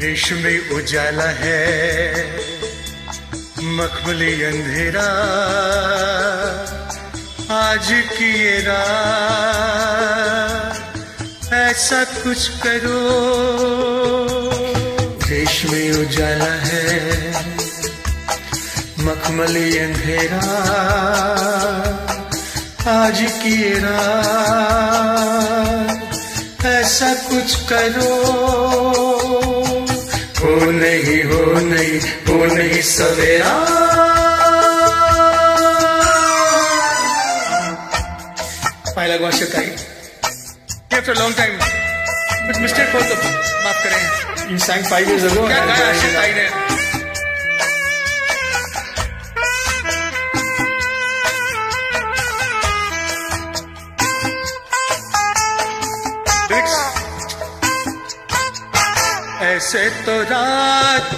देश में उजाला है, मखमली अंधेरा। आज की ये रात, ऐसा कुछ करो। देश में उजाला है, मखमली अंधेरा। आज की ये रात, ऐसा कुछ करो। हो नहीं हो नहीं हो नहीं सवेरा पाहिला गोष्ट After a long time. But mistake होतो माफ़ करें You sang five years ago. क्या गाया enjoying ने Lyrics. ऐसे तो रात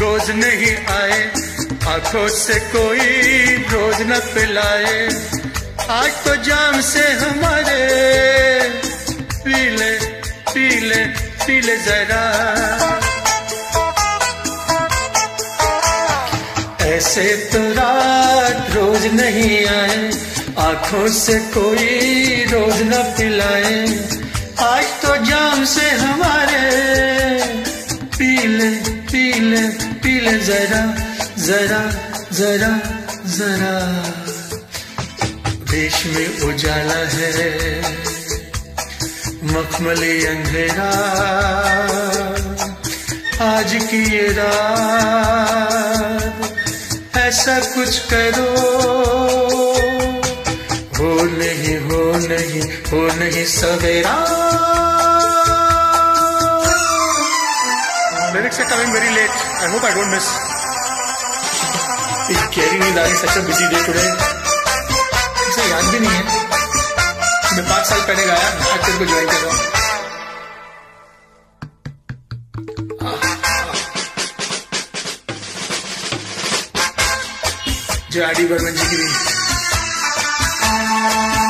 रोज नहीं आए। आँखों से कोई रोज न पिलाए। आज तो जाम से हमारे पीले पीले पीले जरा। ऐसे तो रात रोज नहीं आए। आँखों से कोई रोज न पिलाए। आज तो जाम से हमारे पीले जरा जरा जरा जरा। देश में उजाला है, मखमली अंधेरा। आज की ये रात, ऐसा कुछ करो। हो नहीं हो नहीं हो नहीं सवेरा। Lyrics are coming very late. I hope I don't miss. Is Kerry Nidani such a busy day today? इसे याद भी नहीं है मैं पाँच साल पहले गाया तेरे को ज्वाइन कर रहा हूँ जय आर डी बर्मन जी की भी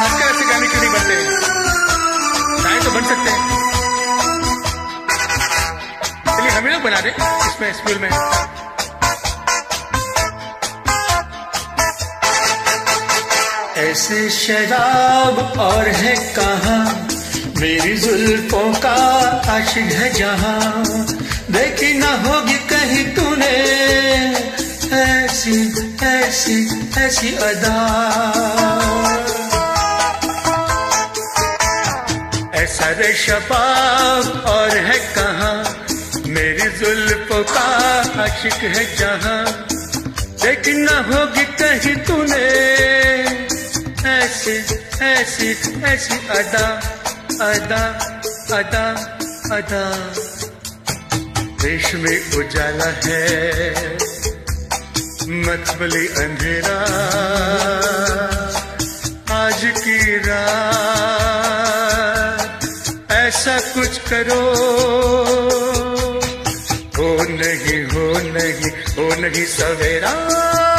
आजकल ऐसे गाने क्यों नहीं बनते गाने तो बन सकते हैं हम लोग बना दे इसमें स्कूल में। ऐसे शराब और है कहा? मेरी जुल्फों का आशिक है जहाँ। देखी ना होगी कहीं तूने ऐसी ऐसी ऐसी अदा। ऐसा रे शबाब और जुल्फों का आशिक है जहाँ। लेकिन ना होगी कहीं तूने। ऐसी ऐसी ऐसी अदा अदा अदा अदा। देश में उजाला है। मतबली अंधेरा। आज की रात, ऐसा कुछ करो। नहीं हो नहीं हो नहीं सवेरा।